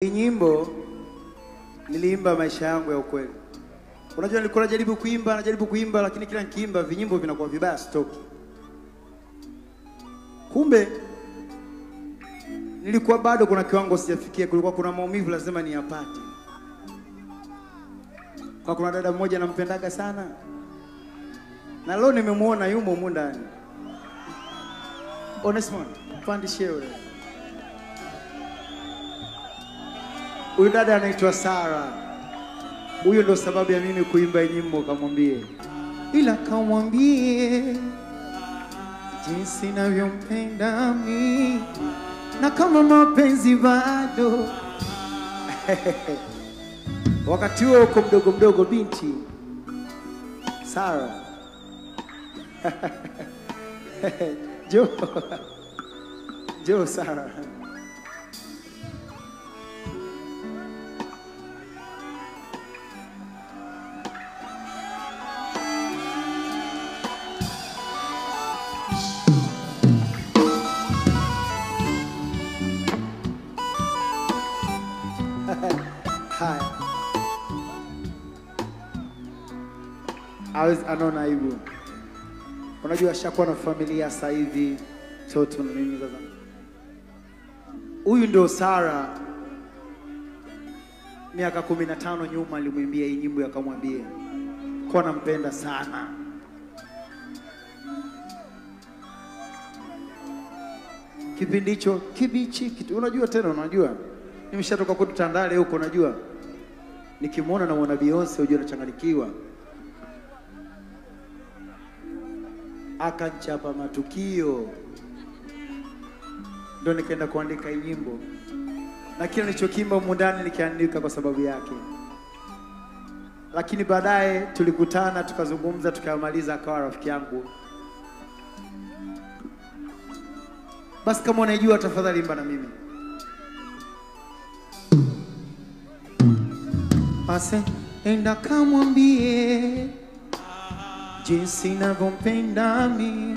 Hii nyimbo niliimba maisha yangu ya ukweli. Unajua, nilikuwa najaribu kuimba najaribu kuimba, lakini kila nikiimba vinyimbo vinakuwa vibaya, sitoki. Kumbe nilikuwa bado kuna kiwango sijafikia, kulikuwa kuna maumivu lazima niyapate. Kwa kuna dada mmoja nampendaga sana, na leo nimemwona yumo humu ndani. Onesmo, pandishie Huyu dada anaitwa Sara. Huyo ndo sababu ya mimi kuimba nyimbo, kamwambie ila kamwambie jinsi navyompenda mi na kama mapenzi bado. Wakati huo uko mdogo mdogo, binti. Sara jo jo Sara Haya, hawezi anaona aibu. Unajua ashakuwa na familia sasa toto na nini. Sasa huyu ndo Sara, miaka kumi na tano nyuma alimwimbia hii nyimbo, akamwambia kuwa nampenda sana. Kipindi hicho kibichi unajua tena, unajua nimeshatoka kwetu Tandale huko, unajua nikimwona na mwana Beyonce hujua nachanganyikiwa. Akanchapa matukio, ndo nikaenda kuandika hii nyimbo, na kile nilichokimba humu ndani nikiandika kwa sababu yake. Lakini baadaye tulikutana, tukazungumza, tukamaliza, akawa rafiki yangu. Basi kama unaijua, tafadhali imba na mimi. Ase, enda kamwambie jinsi navyompenda mi